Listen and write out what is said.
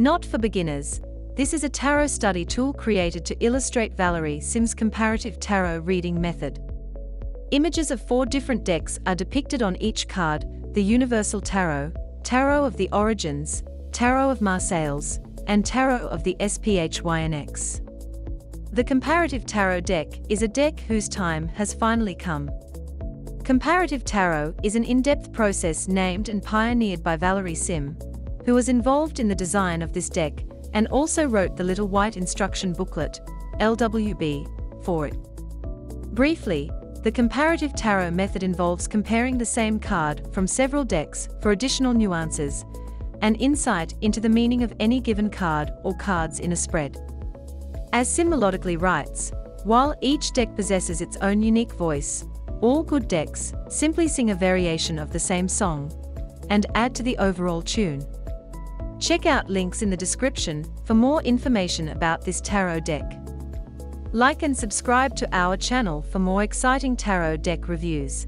Not for beginners. This is a tarot study tool created to illustrate Valerie Sim's comparative tarot reading method. Images of four different decks are depicted on each card the Universal Tarot, Tarot of the Origins, Tarot of Marseilles, and Tarot of the SPHINX. The Comparative Tarot deck is a deck whose time has finally come. Comparative Tarot is an in depth process named and pioneered by Valerie Sim, who was involved in the design of this deck and also wrote the Little White Instruction Booklet, LWB, for it. Briefly, the comparative tarot method involves comparing the same card from several decks for additional nuances and insight into the meaning of any given card or cards in a spread. As Sim melodically writes, while each deck possesses its own unique voice, all good decks simply sing a variation of the same song and add to the overall tune. Check out links in the description for more information about this tarot deck. Like and subscribe to our channel for more exciting tarot deck reviews.